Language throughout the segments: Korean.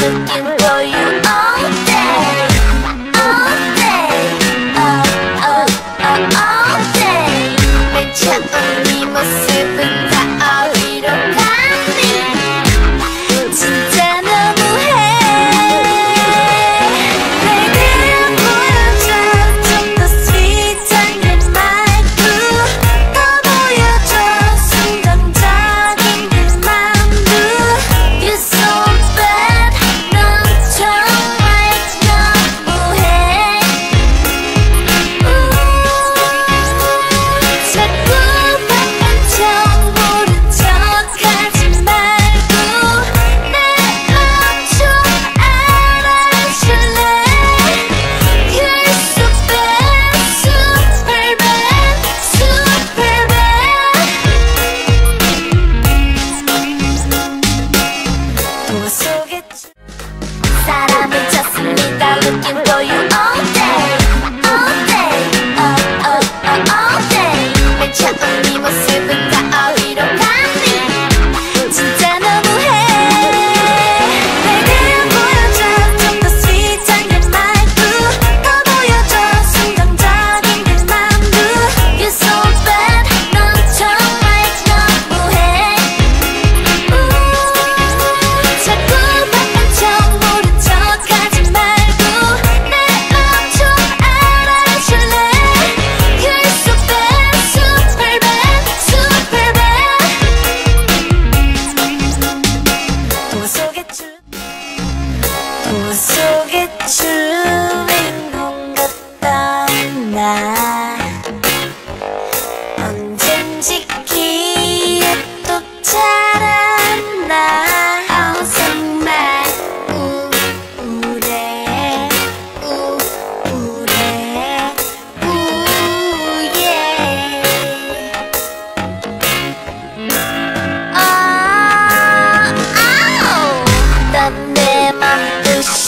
Hello,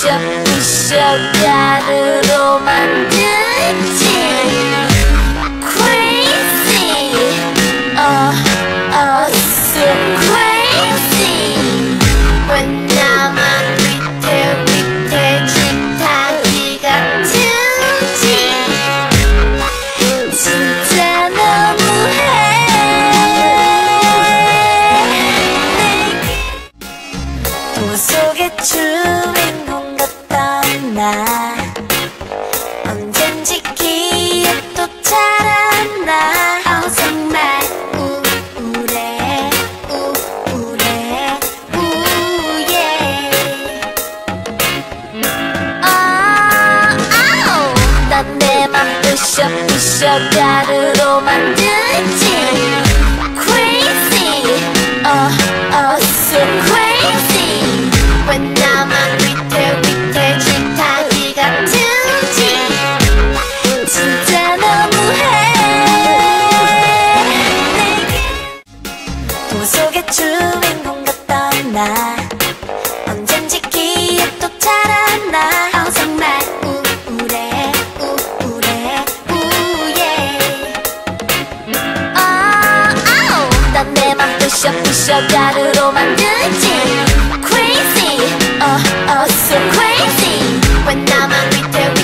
부셔 부셔 가루로 만들지. Crazy. Oh oh so crazy. 왜 나만 밑에 밑에 식탁이 같은지. 진짜 너무해. 내 그 꿈속의 주인공 나 언젠지 기억 또 자랐나. 어서 말 우울해 우울해 우예 어, 넌내 맘 부셔 부셔 가루로 만든지. 부셔부셔 만들지 Crazy, oh oh so crazy 왜 나만 밑에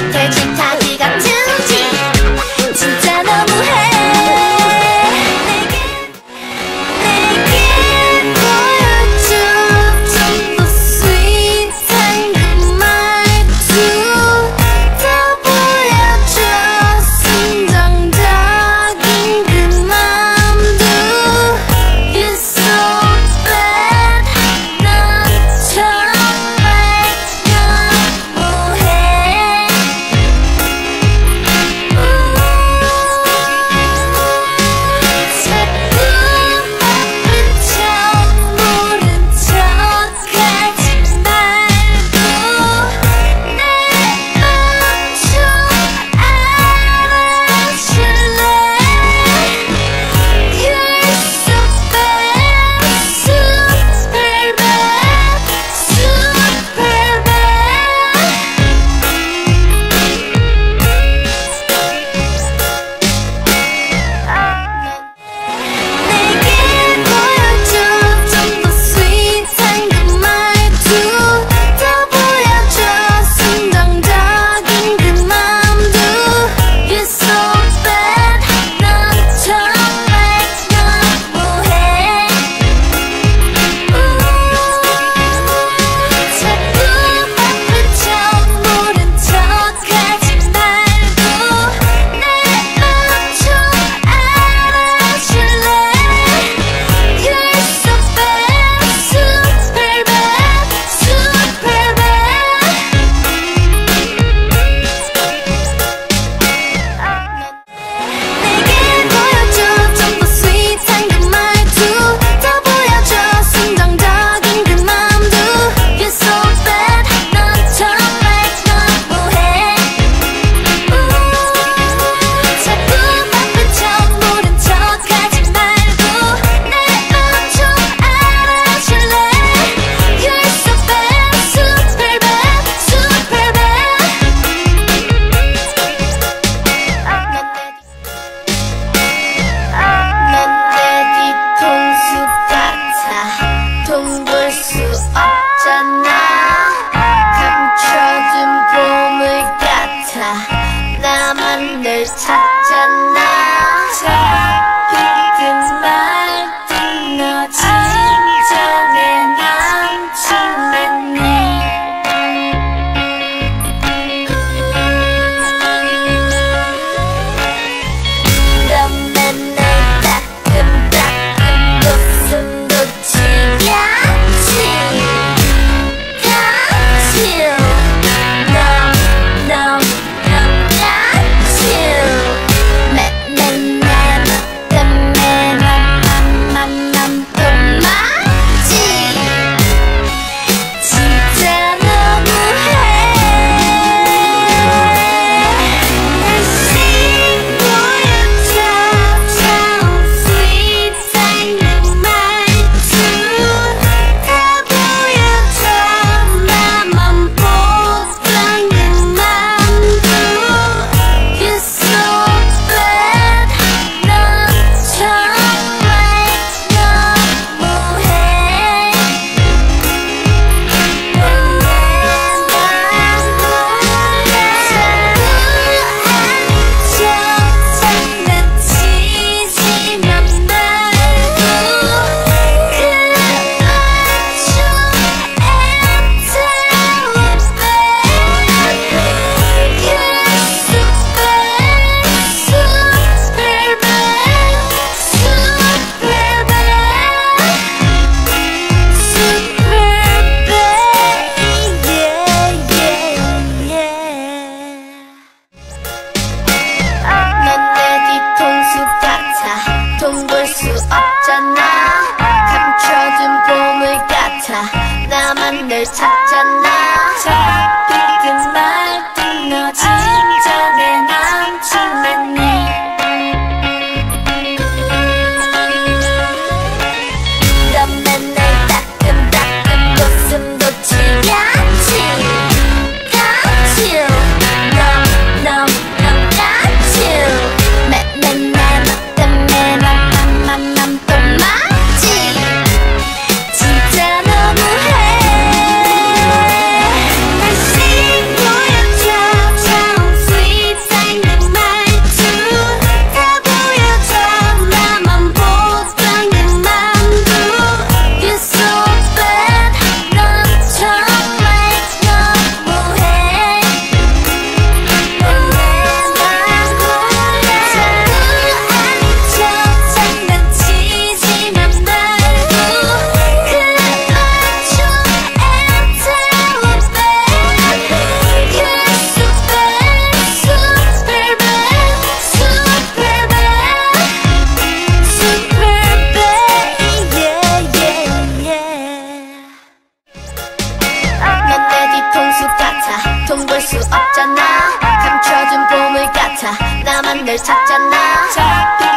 하늘을 찾잖아 널 찾잖아.